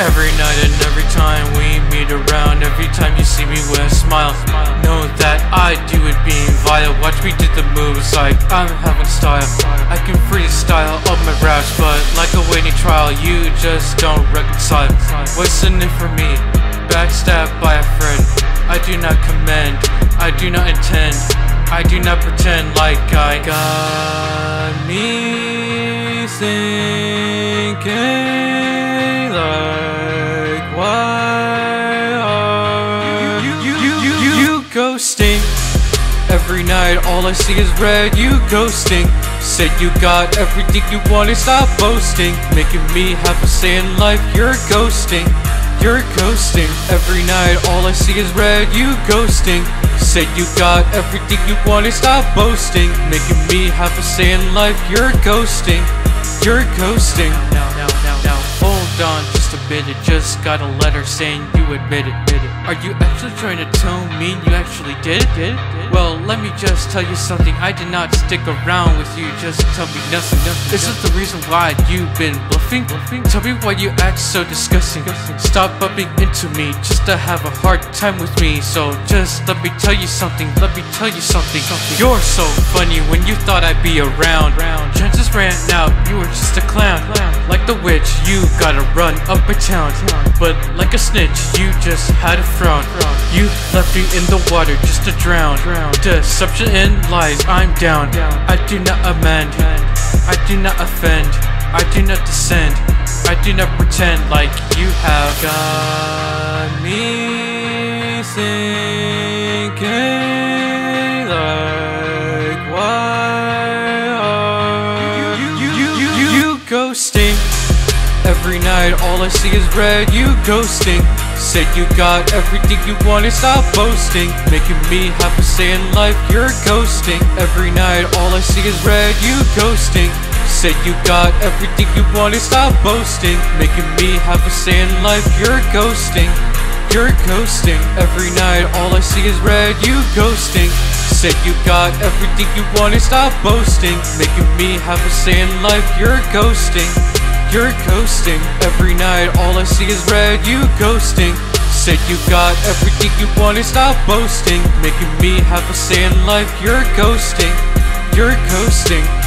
Every night and every time we meet around Every time you see me with a smile Know that I do it being vile. Watch me do the moves like I'm having style. I can freestyle up my raps But like a waiting trial You just don't reconcile. What's in it for me? Backstabbed by a friend. I do not commend I do not intend I do not pretend like I got me thinking all I see is red, you ghosting. Said you got everything you wanted, stop boasting. Making me have a say in life, you're ghosting. You're ghosting. Every night all I see is red, you ghosting. Said you got everything you wanted, stop boasting. Making me have a say in life, you're ghosting. You're ghosting. Now, now, now, now, hold on just a bit It just got a letter saying you admit it, admit it Are you actually trying to tell me you actually did it, did it? Well, let me just tell you something. I did not stick around with you, just tell me nothing, nothing This is the reason why you've been bluffing, bluffing? Tell me why you act so disgusting. Stop bumping into me just to have a hard time with me. So just let me tell you something, let me tell you something. You're so funny when you thought I'd be around. Chances ran out, you were just a clown. Clown. Like the witch, you gotta run up a town. But like a snitch, you just had a frown. You left me in the water just to drown Deception and lies, I'm down. I do not amend. I do not offend. I do not descend. I do not pretend like you have got me thinking like why you you you you, you, you ghosting? Every night all I see is red, you ghosting Said you got everything you wanted, stop boasting. Making me have a say in life, you're ghosting. Every night all I see is red, you ghosting. Said you got everything you wanted, stop boasting. Making me have a say in life, you're ghosting. You're ghosting. Every night all I see is red, you ghosting. Said you got everything you wanted, stop boasting. Making me have a say in life, you're ghosting you're ghosting. Every night all I see is red, you ghosting. Said you got everything you wanted, stop boasting. Making me have a say in life, you're ghosting. You're ghosting